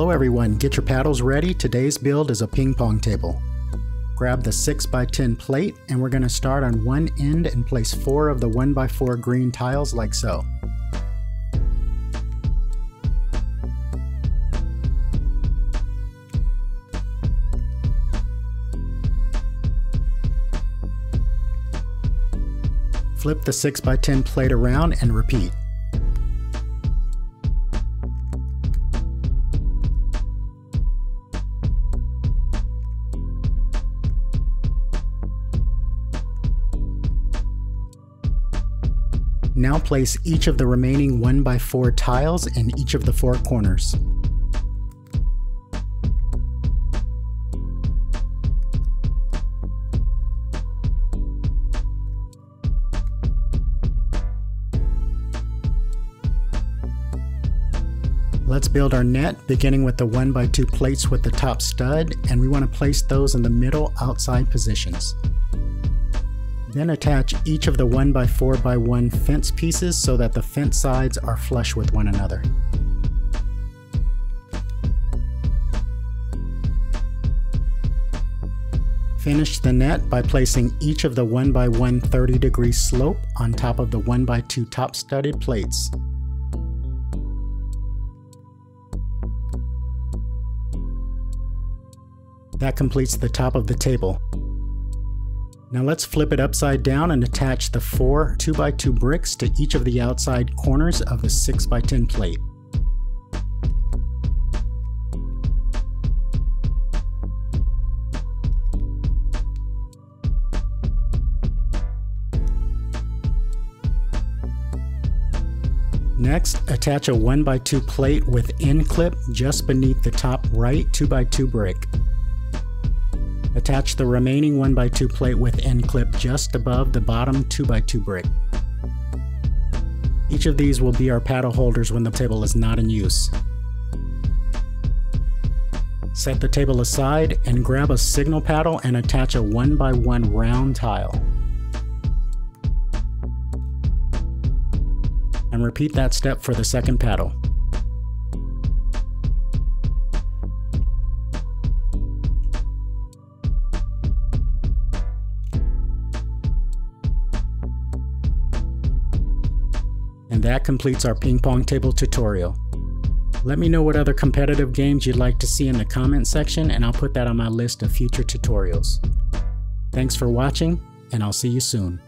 Hello everyone, get your paddles ready. Today's build is a ping pong table. Grab the 6x10 plate and we're going to start on one end and place four of the 1x4 green tiles like so. Flip the 6x10 plate around and repeat. Now place each of the remaining 1x4 tiles in each of the four corners. Let's build our net, beginning with the 1x2 plates with the top stud, and we want to place those in the middle outside positions. Then attach each of the 1x4x1 fence pieces so that the fence sides are flush with one another. Finish the net by placing each of the 1x1 30 degree slope on top of the 1x2 top studded plates. That completes the top of the table. Now let's flip it upside down and attach the four 2x2 bricks to each of the outside corners of the 6x10 plate. Next, attach a 1x2 plate with end clip just beneath the top right 2x2 brick. Attach the remaining 1x2 plate with end clip just above the bottom 2x2 brick. Each of these will be our paddle holders when the table is not in use. Set the table aside and grab a signal paddle and attach a 1x1 round tile. And repeat that step for the second paddle. And that completes our ping pong table tutorial. Let me know what other competitive games you'd like to see in the comment section and I'll put that on my list of future tutorials. Thanks for watching and I'll see you soon.